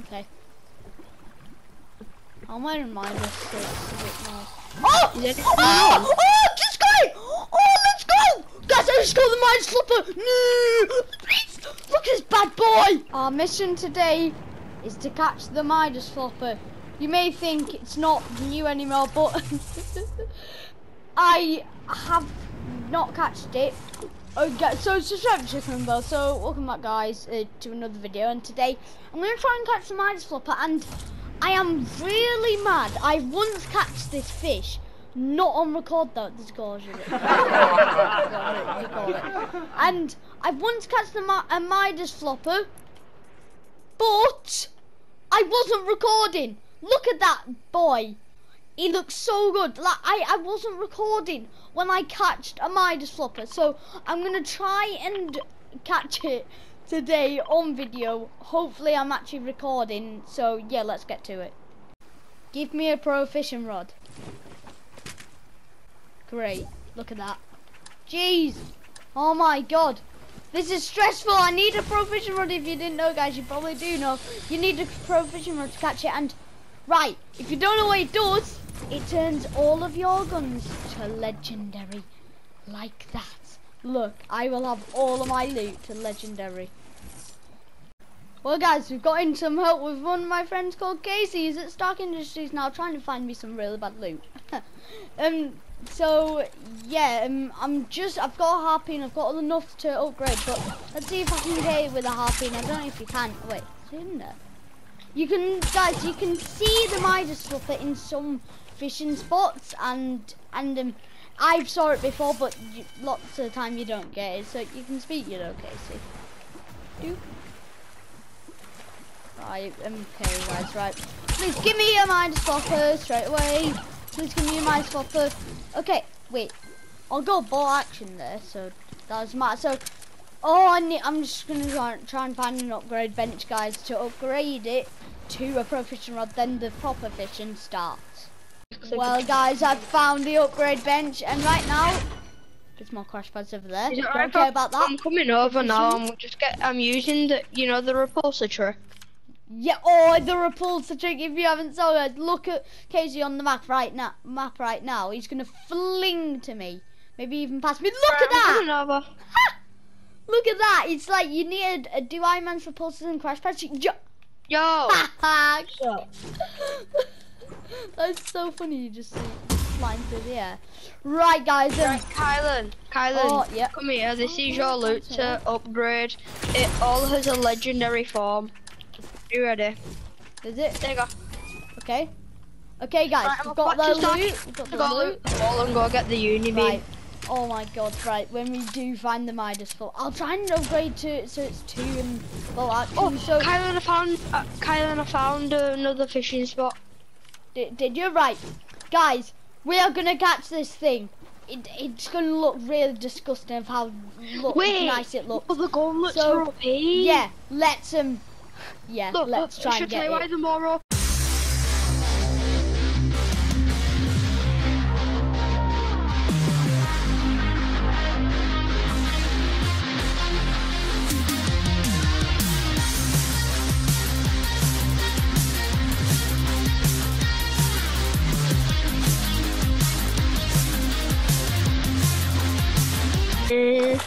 Okay. I'll my reminder so it's a bit more. Oh! Is it- Oh! Oh! Just going! Oh, let's go! Guys, I just got the mind slipper! No! Please! Look at this bad boy! Our mission today is to catch the Midas flopper. You may think it's not new anymore, but I have not catched it. Okay, so subscribe to Chicken Bell. So welcome back, guys, uh, to another video. And today I'm to try and catch the Midas flopper, and I am really mad. I once catched this fish, not on record though. Call it. And I've once catched Mi- a Midas flopper, but I wasn't recording. Look at that boy. He looks so good. Like I, I wasn't recording when I catched a Midas flopper, so I'm gonna try and catch it today on video. Hopefully, I'm actually recording. So yeah, let's get to it. Give me a pro fishing rod. Great. Look at that. Jeez. Oh my god. This is stressful. I need a pro fishing rod. If you didn't know, guys, you probably do know. You need a pro fishing rod to catch it. And right, if you don't know what it does, it turns all of your guns to legendary, like that. Look, I will have all of my loot to legendary. Well, guys, we've got in some help with one of my friends called Casey. He's at Stark Industries now, trying to find me some really bad loot. um, so yeah, um, I'm just I've got a harpoon. I've got enough to upgrade, but let's see if I can get it with a harpoon. I don't know if you can. Wait, is it in there? You can, guys, you can see the Midas flopper in some fishing spots, and and um, I've saw it before, but you, lots of the time you don't get it. So you can speak, you know, Casey. Do. Right, okay, guys, right. Please give me a Midas flopper straight away. Please give me a Midas flopper. Okay, wait. I'll go ball action there, so that doesn't matter. So, oh, I need, I'm just gonna try, try and find an upgrade bench, guys, to upgrade it to a pro fishing rod. Then the proper fishing starts. Well, guys, I've found the upgrade bench, and right now, there's more crash pads over there. Don't alright care about that. I'm coming over now. Mhm. I'm just get. I'm using the, you know, the repulsor trick. Yeah, oh, the repulsor trick. If you haven't saw it, look at Casey on the map right now. Map right now. He's gonna fling to me, maybe even pass me. Look Right, at that! I'm over. Look at that! It's like you need a do I man's repulsors and crash pads. You- Yo. Ha ha! So, That's so funny. You just see flying through the air. Right, guys. Right, Kylan, Kylan, Oh, yeah. come here. This is your Oh, loot to upgrade. It all has a legendary form. You ready? is it There you go. okay? Okay, guys. Right, we've got the loot. We've got the Go loot. wall and go get the uni beam. Right. Oh my god, right. When we do find the Midas full, I'll try and upgrade to it so it's two and well action. Oh, so Kylan, I found. Uh, Kylan, I found uh, another fishing spot. Did, did you right, guys? We are gonna catch this thing. It, it's gonna look really disgusting of how look Wait. nice it looks. Oh, the gauntlets So, are OP. Yeah, let's um, yeah, Look, let's look, try and get you why it. the more OP.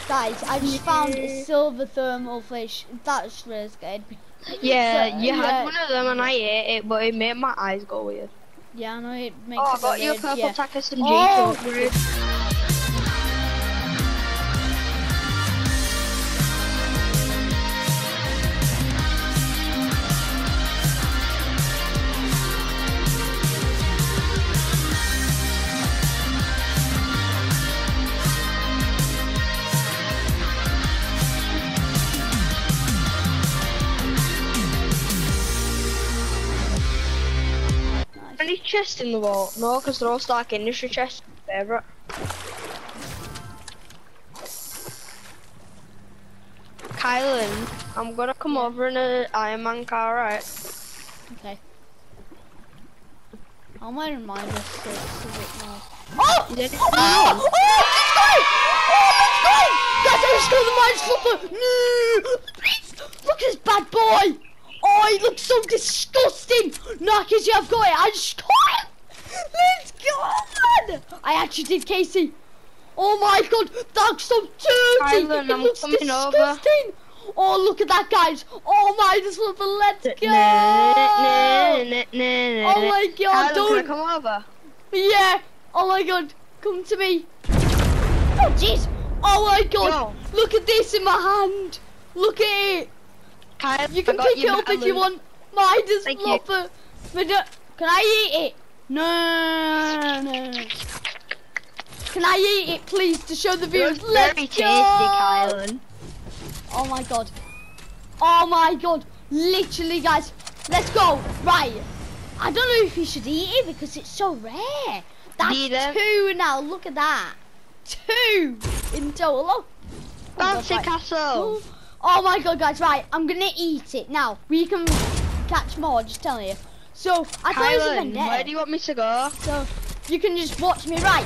Guys, I just found a silver thermal fish. That's really scared me. Yeah, So, you yeah. had one of them and I ate it, but it made my eyes go weird. Yeah, I know it makes. Oh, I it got you a purple yeah. tack SMG Oh. to chest in the wall? No, because they're all Stark Industry chests. Favorite. Kylan, I'm gonna come over in an Iron Man car, right? Okay. I'll my reminder so it's a bit more. Oh! Is it- Oh! Oh! Let's go! Oh, let's go! Oh, Guys, I just got the mind flipper! No! Please! Look at this bad boy! Oh, it looks so disgusting. No, because you have got it. I just got it. Let's go, man. I actually did, Casey. Oh my god, that's so dirty. Kylan, it I'm looks coming over. disgusting. Oh, look at that, guys. Oh my, this one, let's go. Oh my god, Kylan, don't. come over? Yeah. Oh my god. Come to me. Oh jeez. Oh my god. Go. Look at this in my hand. Look at it. You can pick it up if you want. Midas Thank you. flopper. But can I eat it? No, no, no. Can I eat it, please, to show the viewers? Let's very go. tasty, Kylan. Oh my god. Oh my god. Literally, guys. Let's go. Right. I don't know if you should eat it because it's so rare. That's it. two now. Look at that. Two in total. Oh. God, right. castle. Oh Oh my god, guys. Right. I'm going to eat it. Now, we can catch more, just telling you. So, I thought it was a Kylan, vendetta. where do you want me to go? So you can just watch me right.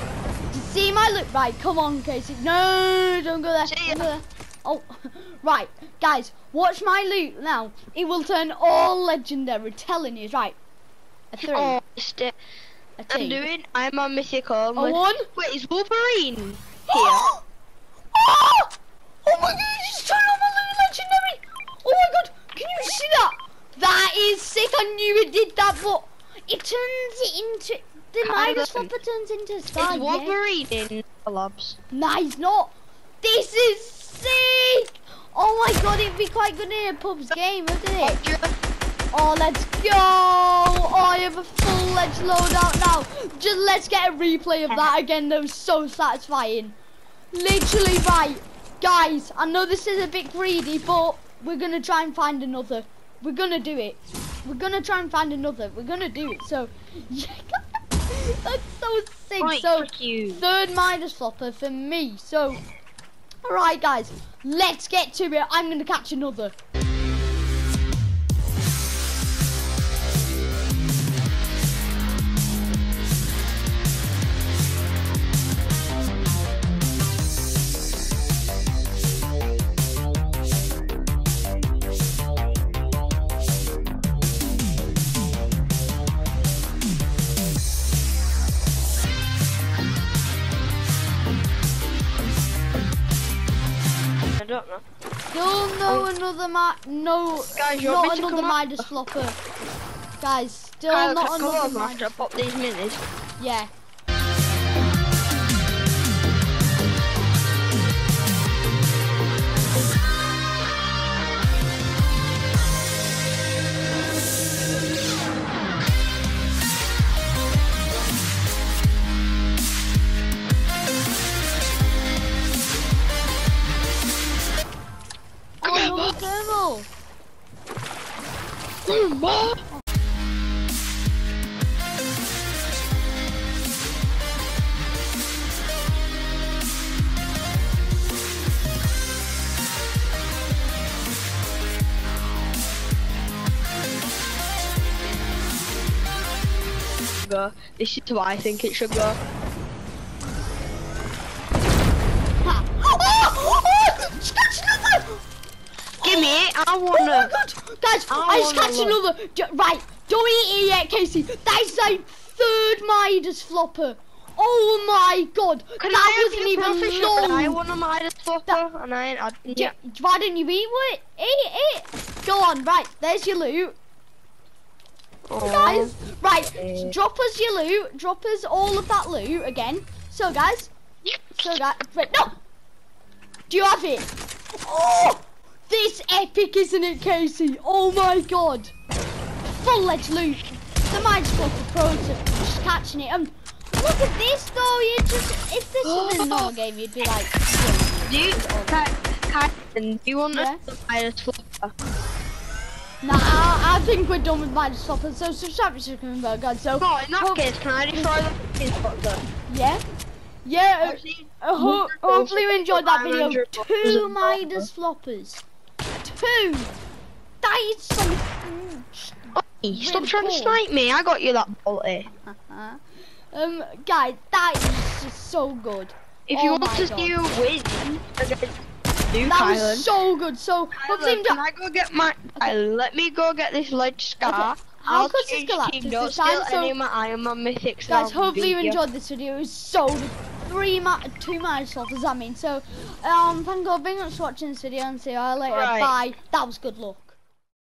To see my look right, come on Casey. No, don't go there. See Don't go ya. there. Oh right, guys, watch my loot now. It will turn all legendary, telling you, right. A three, Oh, uh, a two. I'm doing. I'm on mythical. a one. Wait, is Wolverine here? Into, the Flopper turns into Sky, Is. Wolverine in Labs? Nah, he's not. This is sick! Oh my god, it'd be quite good in a pub's game, wouldn't it? Oh, let's go! Oh, I have a full edge loadout now. Just let's get a replay of that again. That was so satisfying. Literally right. Guys, I know this is a bit greedy, but we're gonna try and find another. We're gonna do it. We're gonna try and find another. We're gonna do it. So, that's so sick. Right, so, third Midas flopper for me. So, alright guys, let's get to it. I'm gonna catch another. I don't. You'll know oh. another ma- no, Guys, you want not another? Midas flopper. Guys, still Kyle, not can I come another over after I Midas. pop these minis? Yeah. This is why I think it should go. Ha. Oh, oh, just catch another. Give me it. I Oh my wanna. god! Guys, I I, just catch another. Right, don't eat it yet, Casey. That is a third Midas flopper. Oh my god! Can that I wasn't even? But I want a Midas flopper, and I ain't had one Why didn't you eat it? Eat it. Go on, right, there's your loot. Oh. Guys, right, drop us your loot. Drop us all of that loot again. So, guys, so guys, wait, no! Do you have it? Oh! This epic, isn't it, Casey? Oh my god! Full edge loot. The Midas Flopper Pros are just catching it. Um, look at this though. You just if this was in a normal game, you'd be like, Do you, Ky- Kylan, do you want Yeah? a Midas flopper? Nah, I, think we're done with Midas Flopper. So subscribe to Chicken Burger. So No, in that Hope- case, can I destroy the fucking yeah, yeah. uh, Uh, ho- hopefully you enjoyed that video. 500 Two. Midas floppers. Two. That is something. Hey, stop trying to snipe me. I got you that bolty. um, guys, that is just so good. If Oh you want to see you win against do, That Kylan. was so good. So, team can I go get my? Uh, let me go get this ledge scar. Okay, I'll put this Galactus this time, so- any of my Iron Man mythics. Guys, hopefully you enjoyed this video. It was so. Three ma two Microsoft, does that mean? So, um, thank God very much for watching this video and see you all later. Right. Bye. That was good luck.